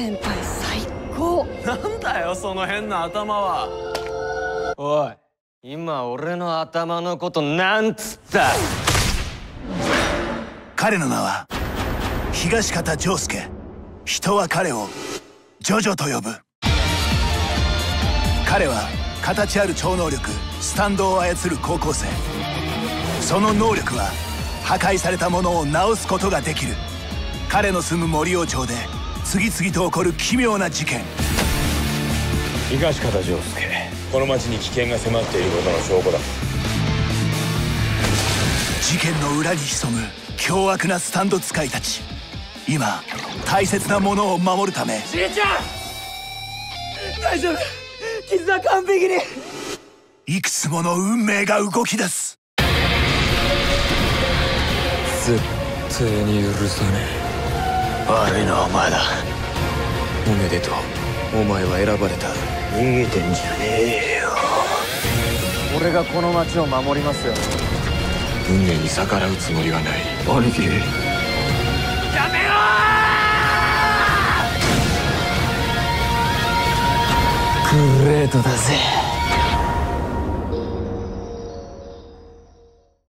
先輩最高。なんだよその変な頭は。おい今俺の頭のことなんつった？彼の名は東方丈介。人は彼をジョジョと呼ぶ。彼は形ある超能力スタンドを操る高校生。その能力は破壊されたものを直すことができる。彼の住む森王町で次々と起こる奇妙な事件。東方丈介この町に危険が迫っていることの証拠だ。事件の裏に潜む凶悪なスタンド使いたち。今大切なものを守るため。しげちゃん！大丈夫。傷は完璧に。いくつもの運命が動き出す。絶対に許さねえ悪いのはお前だ。おめでとう。お前は選ばれた。逃げてんじゃねえよ。俺がこの町を守りますよ。運命に逆らうつもりはない。兄貴。やめろグレートだぜ